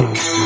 you.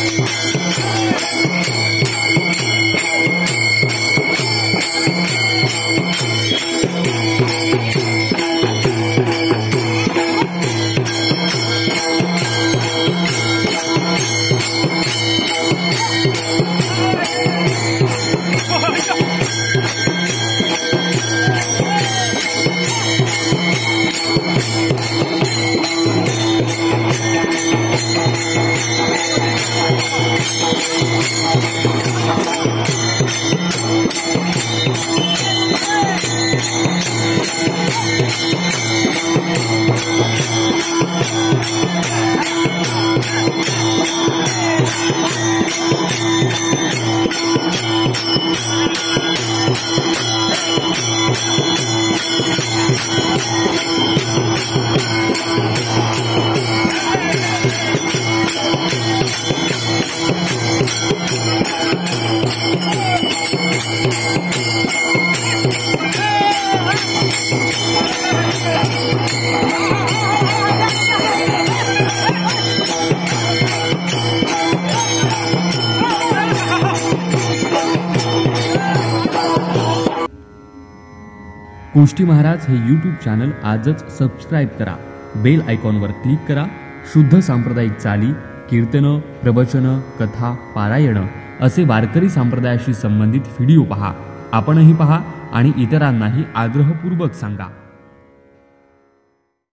Thank you. गोष्टी महाराज हे यूट्यूब चॅनल आजच सबस्क्राईब करा बेल आयकॉनवर क्लिक करा शुद्ध सांप्रदायिक चाली कीर्तनं प्रवचनं कथा पारायणं असे वारकरी संप्रदायाशी संबंधित व्हिडिओ पहा आपणही पहा आणि इतरांनाही आग्रहपूर्वक सांगा